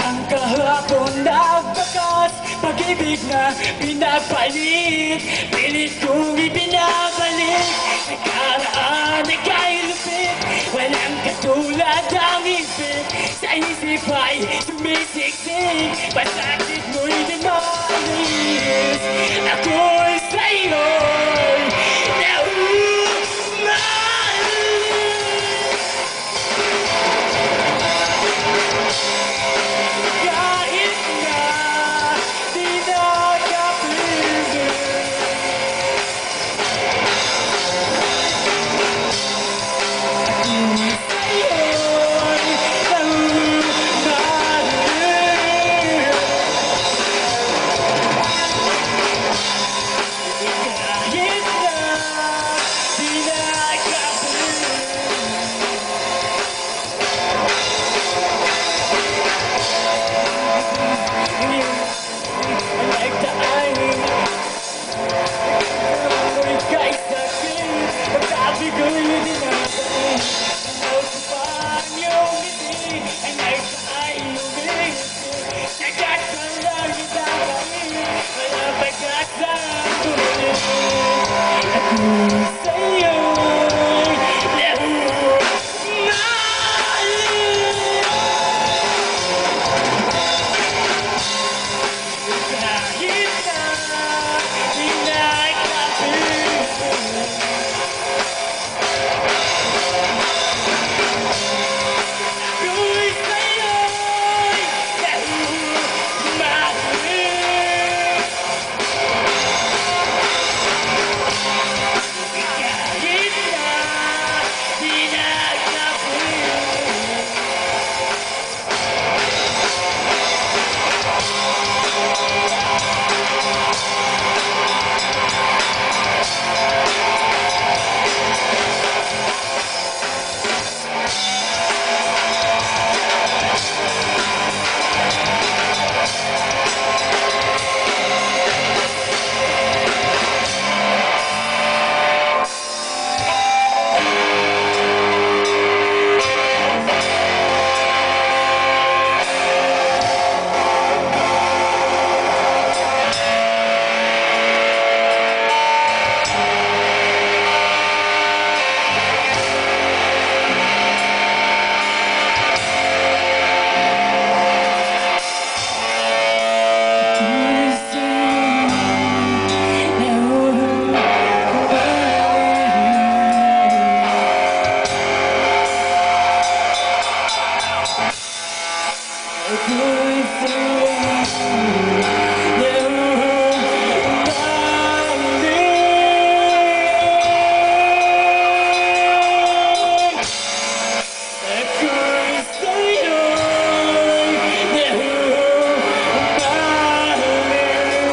Ang kahapon na bakas Pag-ibig na pinapalit Pilit kong ibinabalik Nakaraan ay kay lupit Walang katulad ang ibig Sa isip ay sumisiksik Basta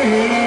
Yeah.